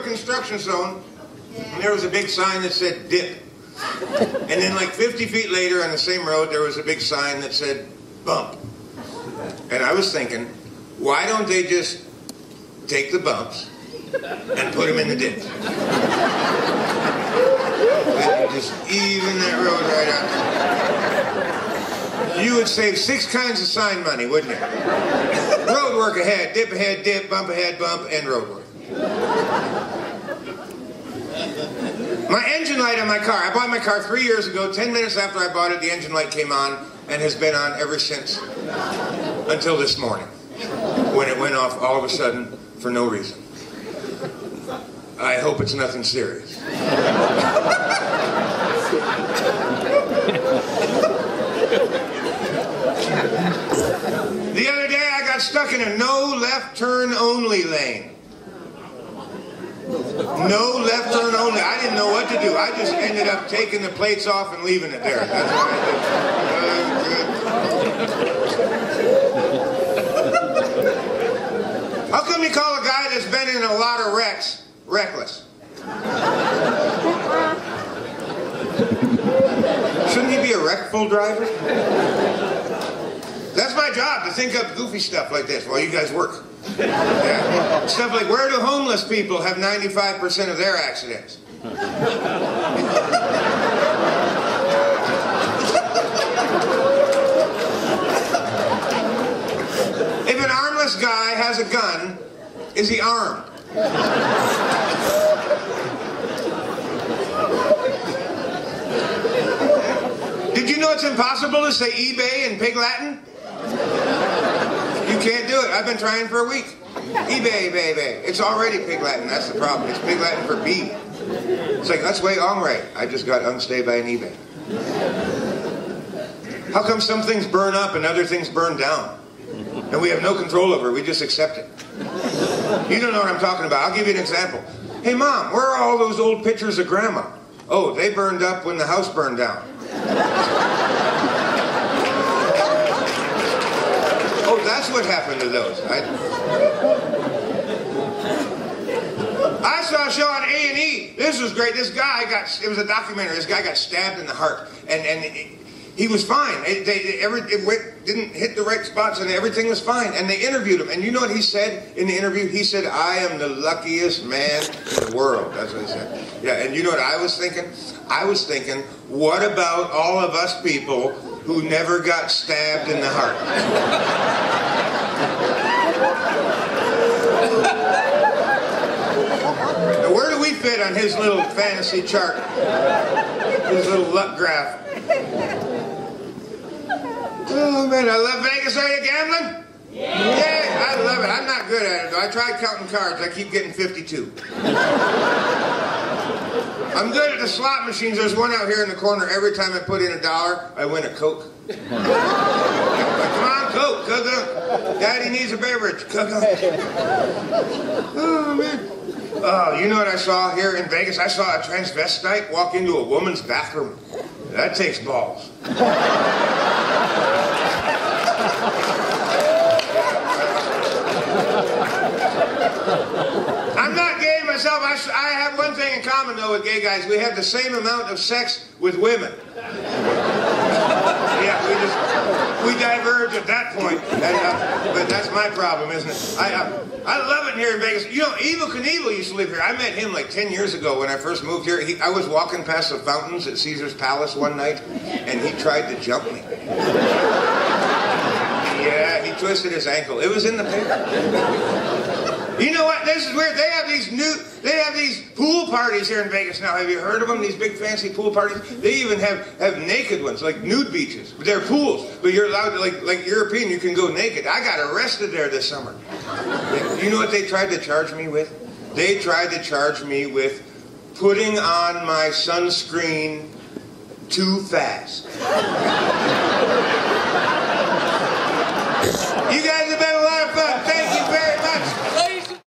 a construction zone, and there was a big sign that said dip. And then like 50 feet later on the same road, there was a big sign that said bump. And I was thinking, why don't they just take the bumps and put them in the dip? just even that road right out. You would save six kinds of sign money, wouldn't you? Road work ahead, dip ahead, dip, bump ahead, bump, and road work. My engine light on my car. I bought my car three years ago. Ten minutes after I bought it, the engine light came on and has been on ever since until this morning when it went off all of a sudden for no reason. I hope it's nothing serious. the other day I got stuck in a no left turn only lane. No left turn only. I didn't know what to do. I just ended up taking the plates off and leaving it there. That's what I did. Uh, How come you call a guy that's been in a lot of wrecks reckless? Shouldn't he be a wreckful driver? That's my job, to think up goofy stuff like this while you guys work. Stuff like, where do homeless people have 95% of their accidents? if an armless guy has a gun, is he armed? Did you know it's impossible to say eBay in Pig Latin? Can't do it. I've been trying for a week. eBay, baby. It's already Pig Latin. That's the problem. It's Pig Latin for B. It's like, that's way all right. I just got unstayed by an eBay. How come some things burn up and other things burn down? And we have no control over it. We just accept it. You don't know what I'm talking about. I'll give you an example. Hey, Mom, where are all those old pictures of Grandma? Oh, they burned up when the house burned down. Oh, that's what happened to those. I, I saw a show on A and E. This was great. This guy got. It was a documentary. This guy got stabbed in the heart, and and he was fine. It, they, every, it went, didn't hit the right spots, and everything was fine. And they interviewed him, and you know what he said in the interview? He said, "I am the luckiest man in the world." That's what he said. Yeah, and you know what I was thinking? I was thinking, what about all of us people who never got stabbed in the heart? now, where do we fit on his little fantasy chart? His little luck graph. Oh man, I love Vegas. Are you gambling? Yeah. yeah, I love it. I'm not good at it though. I tried counting cards. I keep getting 52. I'm good at the slot machines. There's one out here in the corner. Every time I put in a dollar, I win a Coke. Come on, Coke, Coke. Daddy needs a beverage. Coke. Oh man. Oh, you know what I saw here in Vegas? I saw a transvestite walk into a woman's bathroom. That takes balls. I'm not gay myself. I, I have one thing in common, though, with gay guys. We have the same amount of sex with women. yeah, we just we diverge at that point. And, uh, but that's my problem, isn't it? I uh, I love it here in Vegas. You know, Evel Knievel used to live here. I met him like 10 years ago when I first moved here. He, I was walking past the fountains at Caesar's Palace one night, and he tried to jump me. Yeah, he twisted his ankle. It was in the paper. You know what? This is weird. They have these new, they have these pool parties here in Vegas now. Have you heard of them? These big fancy pool parties. They even have have naked ones, like nude beaches. But they're pools, but you're allowed to like like European. You can go naked. I got arrested there this summer. You know what they tried to charge me with? They tried to charge me with putting on my sunscreen too fast.